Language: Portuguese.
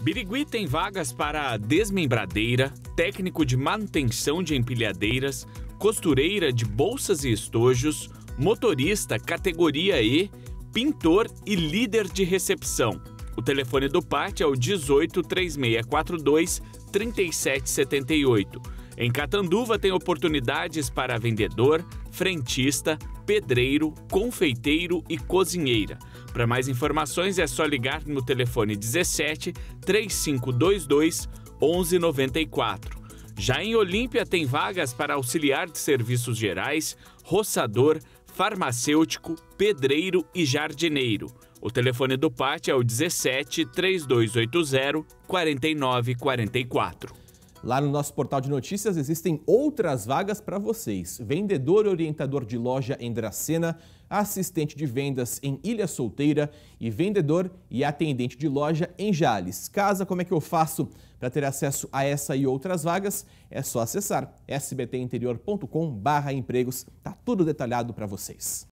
Birigui tem vagas para desmembradeira, técnico de manutenção de empilhadeiras, costureira de bolsas e estojos, motorista categoria E, pintor e líder de recepção. O telefone do PAT é o 18 3642 3778. Em Catanduva tem oportunidades para vendedor, frentista, pedreiro, confeiteiro e cozinheira. Para mais informações é só ligar no telefone 17 3522 1194. Já em Olímpia tem vagas para auxiliar de serviços gerais, roçador, farmacêutico, pedreiro e jardineiro. O telefone do pátio é o 17 3280 4944. Lá no nosso portal de notícias existem outras vagas para vocês. Vendedor e orientador de loja em Dracena, assistente de vendas em Ilha Solteira e vendedor e atendente de loja em Jales. Casa, como é que eu faço para ter acesso a essa e outras vagas? É só acessar sbtinterior.com/empregos. Tá tudo detalhado para vocês.